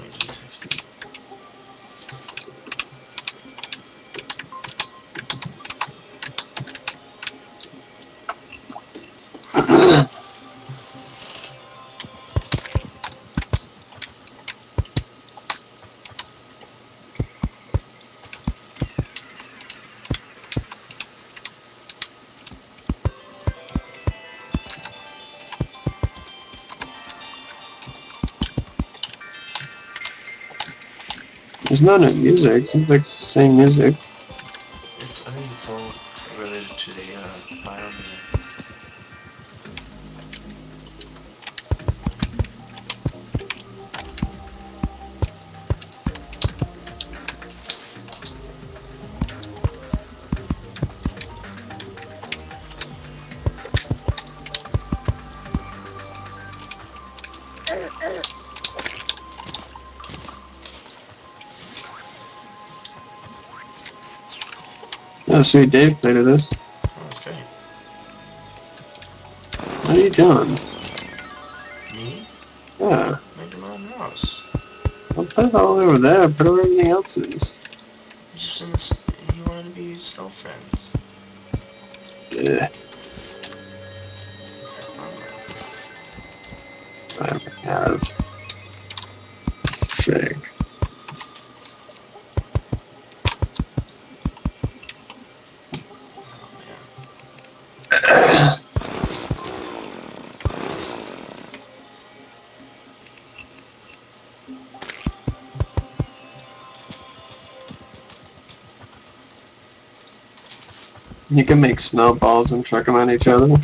Wait, you There's no new music. Seems like it's the same music. Oh, sweet Dave played with this. That's. What are you doing? Me? Yeah. Making my own house. I'll put it all over there. Put it where everything else is. He's just in this. He wanted to be snow friends. Yeah. I have. Fig. You can make snowballs and chuck them at each other.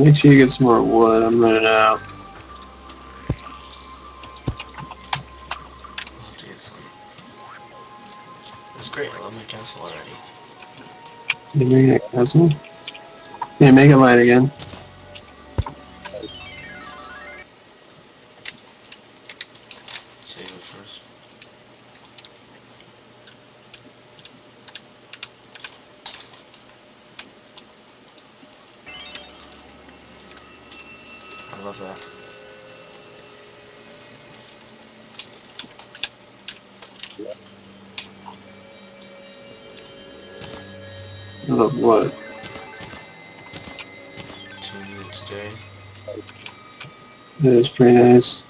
Make sure you get some more wood. I'm running out. I'll have to get some. It's great. I love my castle already. You make it castle? Yeah, make it light again. I love that. I love it today. It is pretty nice.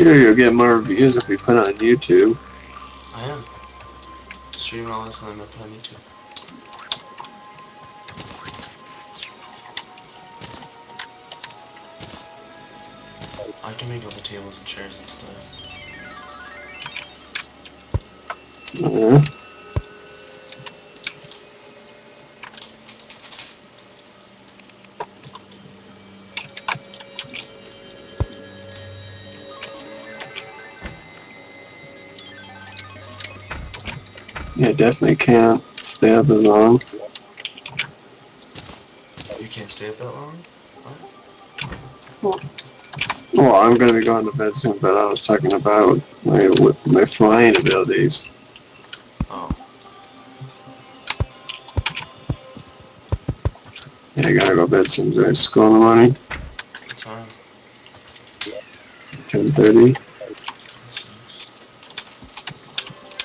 Sure, you'll get more views if we put it on YouTube. I am. Streaming all this and then I put on YouTube. I can make all the tables and chairs and stuff. Yeah. Yeah, definitely can't stay up as long. Oh, you can't stay up that long? Well, I'm gonna be going to bed soon, but I was talking about my my flying abilities. Oh, Yeah, I gotta go to bed soon. Do I school in the morning, what time? ten thirty.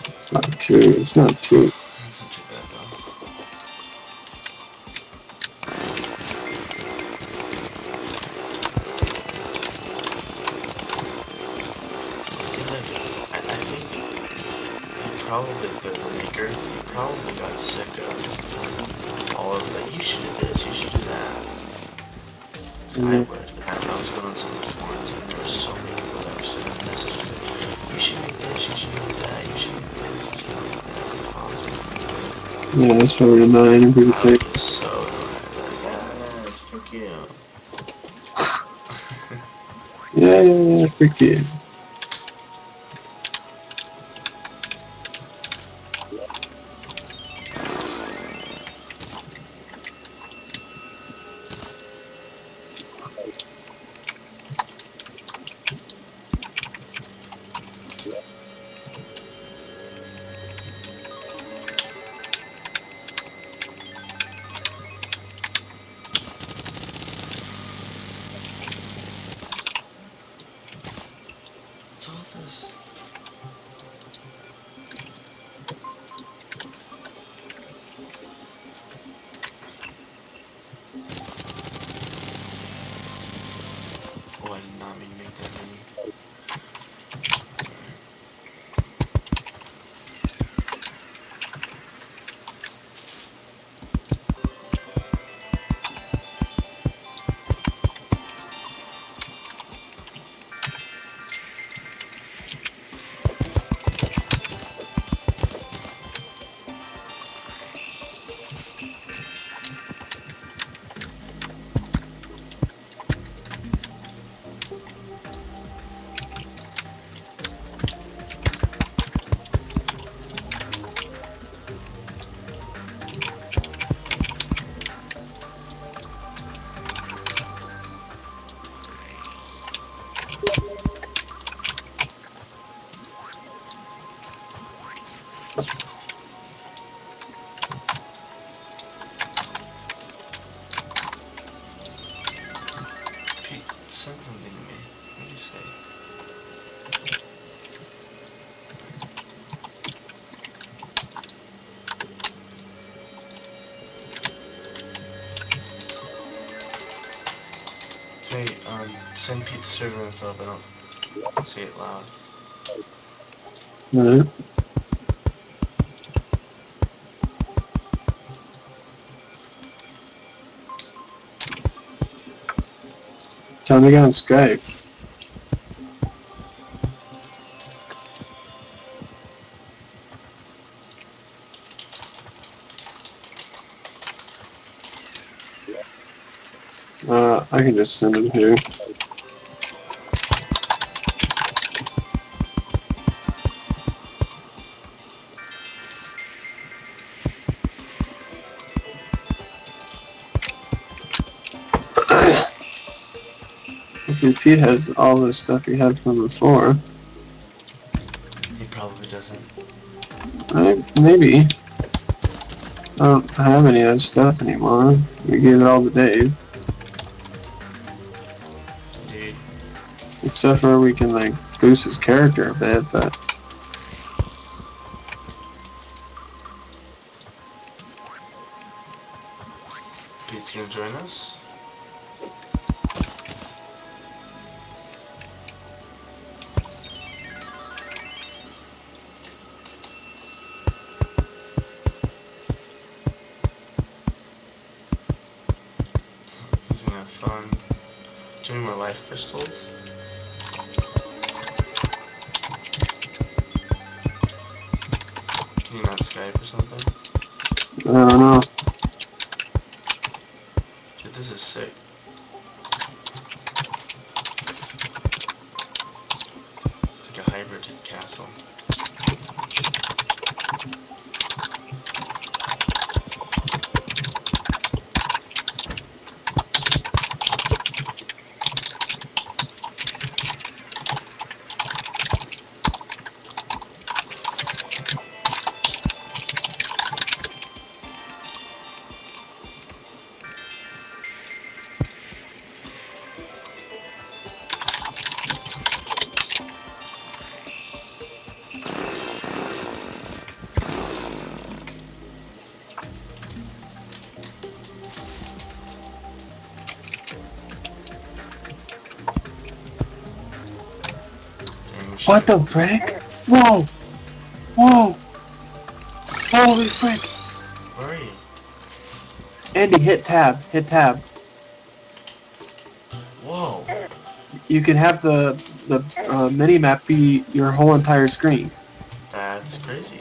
That sucks. It's not too. It's not too. Bad though. I, I think you probably, the maker, you probably got sick of all of like, you should do this, you should do that. I Mhm. would. I, I was going some of the forums and there were so many people that were sending messages you should make this, you should make that, you should make that. Like, awesome. Yeah, that's probably annoying. and People I say, would get so yes, fuck you. yeah, yeah, yeah, freak you. What's send Pete the server info, but I don't say it loud. Alright. Tell me on Skype. Uh, I can just send it here. If your Pete has all the stuff he had from before, He probably doesn't. I, maybe. I don't have any of that stuff anymore. We gave it all to Dave. Dude, Except for we can like boost his character a bit, but Pete's gonna join us? Life crystals? Can you not Skype or something? I don't know. What the frick? Whoa! Whoa! Holy frick! Where are you? Andy, hit tab. Hit tab. Whoa. You can have the the uh, mini map be your whole entire screen, That's crazy.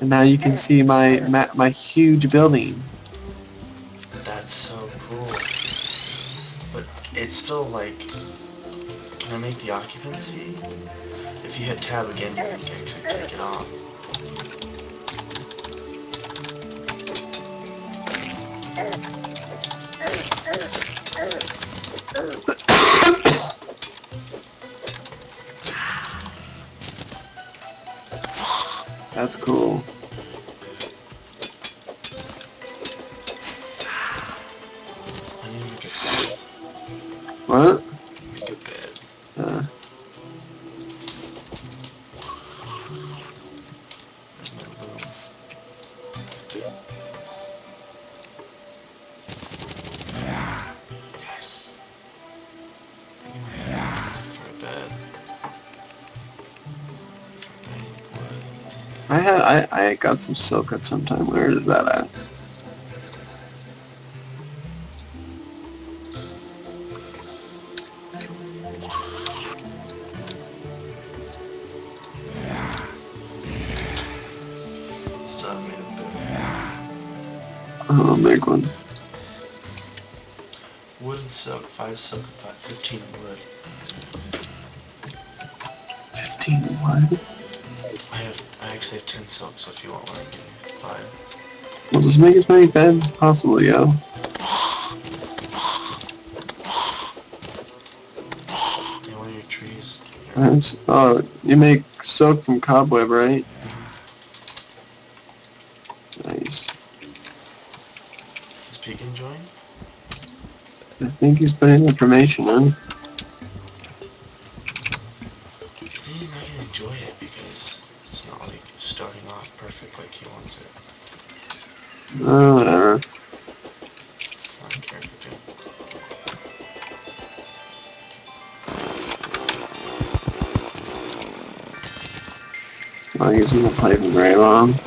and now you can see my ma- my huge building. That's so cool. But it's still like, can I make the occupancy? If you hit tab again, you can actually take it off. That's cool. Had I, I got some silk at some time. Where is that at? Still haven't made a bed. I'll make one. Wood and silk, five silk, five, 15 wood. Fifteen what? Actually have 10 silk, so if you want one, I can give you five. We'll just make as many beds as possible, yo. Hey, one of your trees. That's, oh, you make silk from cobweb, right? Nice. Is Pekin join? I think he's putting information in. As long as he can play very long.